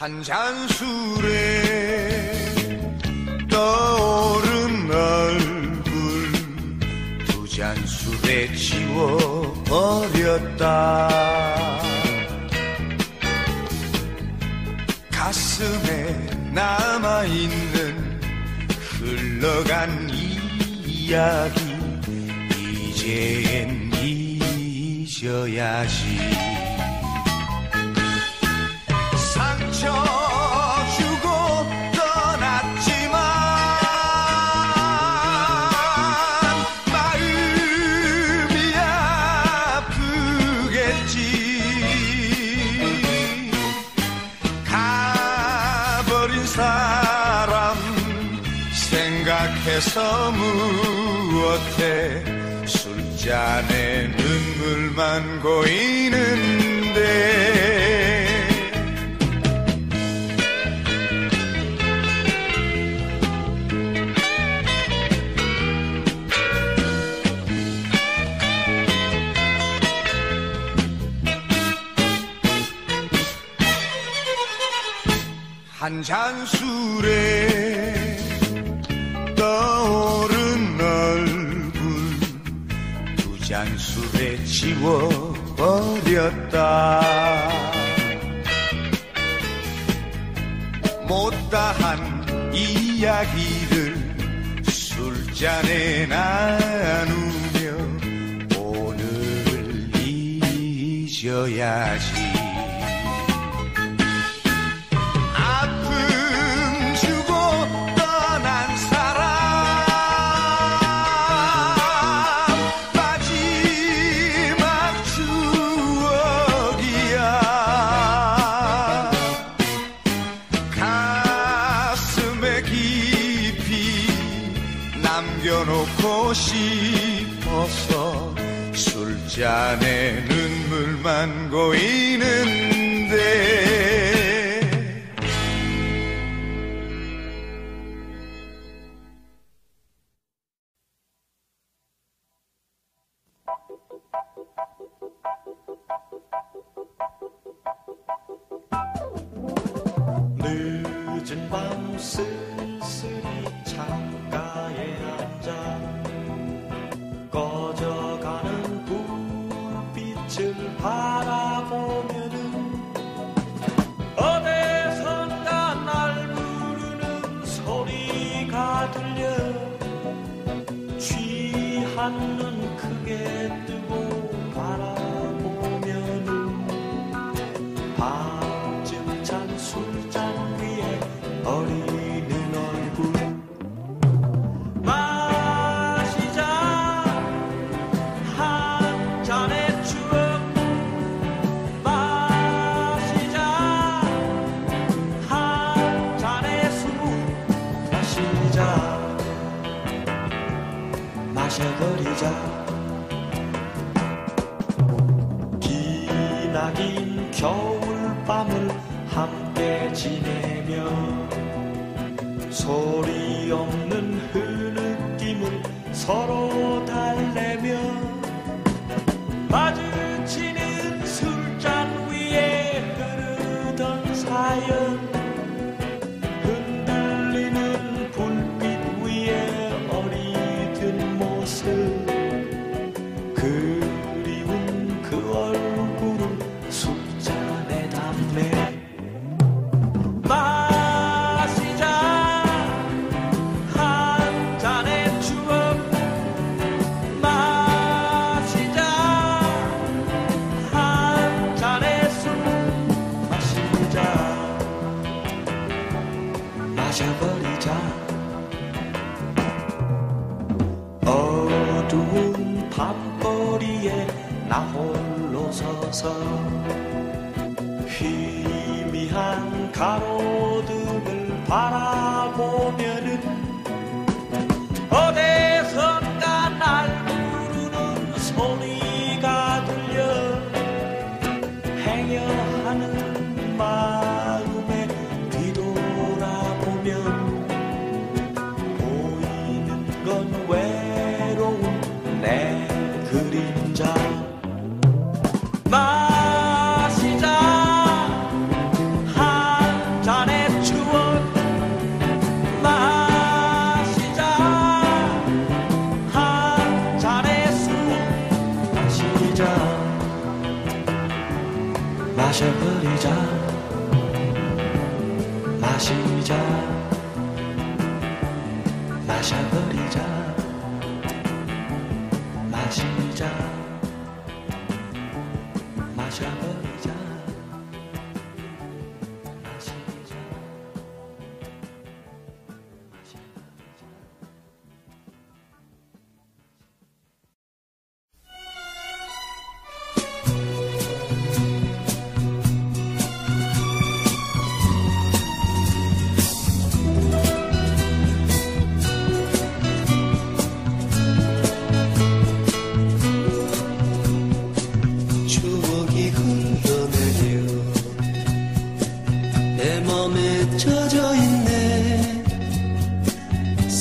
한 잔 술에 떠오른 얼굴 두 잔 술에 지워버렸다. 가슴에 남아있는 흘러간 이야기 이젠 잊어야지 무엇해? 술잔에 눈물만 고이는데. 한 잔 술에 술에 지워버렸다. 못다한 이야기를 술잔에 나누며 오늘 잊어야지 놓고 싶어서 술잔에 눈물만 고이는데. 늦은 밤 쓸쓸히 창가에 앉아 긴 겨울밤을 함께 지내며 소리 없는 흐느낌을 서로 달래며 마주 마셔버리자. 마시자.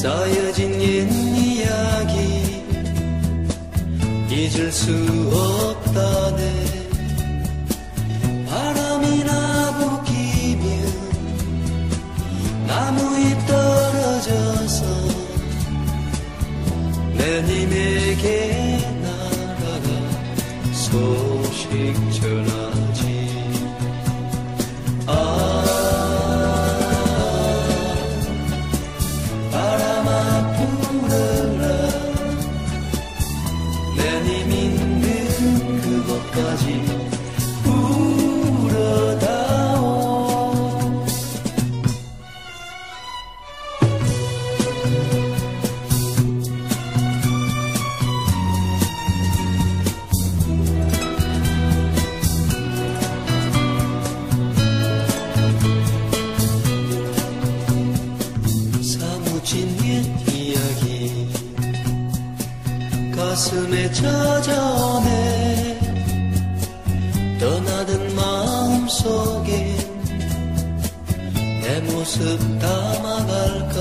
쌓여진 옛 이야기. 잊을 수 없다네. 바람이나 부기면 나무에 떨어져서 내님에게 날아가 소식 전하 찾아내 떠나든 마음 속에 내 모습 담아갈까?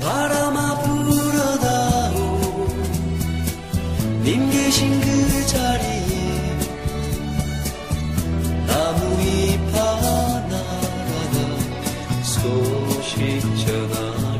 바람아 불어다오 님 계신 그 자리에 나무 잎 하나가 소식 전하